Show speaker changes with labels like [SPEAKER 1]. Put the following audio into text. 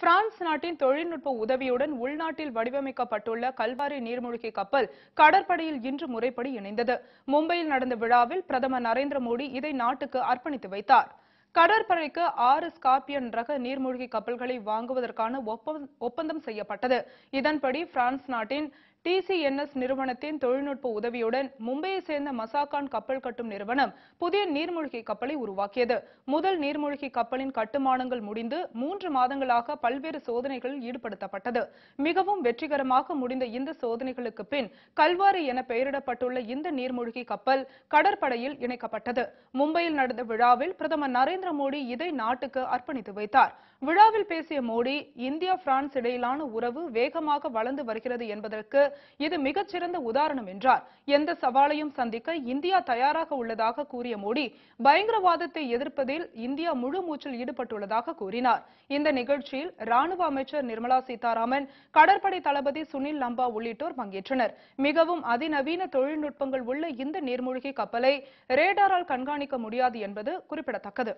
[SPEAKER 1] France நாட்டின் தொழில்நுட்ப உதவியுடன் உள்நாட்டில் வடிவமைக்கப்பட்டுள்ள கல்வாரி நீர்மூழ்கி கப்பல் கடற்படையில் இன்று முறைப்படி இணைந்தது. மும்பையில் நடந்த விழாவில் பிரதமர் நரேந்திர மோடி இதை நாட்டுக்கு அர்ப்பணித்து வைத்தார். கடற்படைக்கு ஆறு ஸ்கார்பியன் ரக நீர்மூழ்கி கப்பல்களை வாங்குவதற்கான ஒப்பந்தம் ஒப்பந்தம் செய்யப்பட்டது. இதன்படி பிரான்ஸ் நாட்டின் டிசிஎன்எஸ் நிறுவனத்தின் தொழில்நுட்ப உதவியுடன் மும்பையை சேர்ந்த மசாகான் கப்பல் கட்டும் நிறுவனம் புதிய நீர்மூழ்கி கப்பலை உருவாக்கியது. முதல் நீர்மூழ்கி கப்பலின் கட்டுமானங்கள் முடிந்து மூன்று மாதங்களாக பல்வேறு சோதனைகளில் ஈடுபடுத்தப்பட்டது. மிகவும் வெற்றிகரமாக முடிந்த இந்த சோதனைகளுக்கு பின் கல்வாரி என பெயரிடப்பட்டுள்ள இந்த நீர்மூழ்கி கப்பல் கடற்படையில் இணைக்கப்பட்டது. மும்பையில் நடந்த விழாவில் பிரதமர் நரேந்திர மோடி இதை நாட்டுக்கு அர்ப்பணித்து வைத்தார். விழாவில் பேசிய மோடி இந்தியா பிரான்ஸ் இடையிலான உறவு வேகமாக வளர்ந்து வருகிறது என்பதற்கு இது மிகச்சிறந்த உதாரணம் என்றார். எந்த சவாலையும் சந்திக்க இந்தியா தயாராக உள்ளதாக கூறிய மோடி பயங்கரவாதத்தை எதிர்ப்பதில் இந்தியா முழு மூச்சில் ஈடுபட்டுள்ளதாக கூறினார். இந்த நிகழ்ச்சியில் ராணுவ அமைச்சர் நிர்மலா சீதாராமன் கடற்படை தளபதி சுனில் லம்பா உள்ளிட்டோர் பங்கேற்றனர். மிகவும் அதிநவீன தொழில்நுட்பங்கள் உள்ள இந்த நீர்மூழ்கி கப்பலை ரேடாரால் கண்காணிக்க முடியாது என்பது குறிப்பிடத்தக்கது.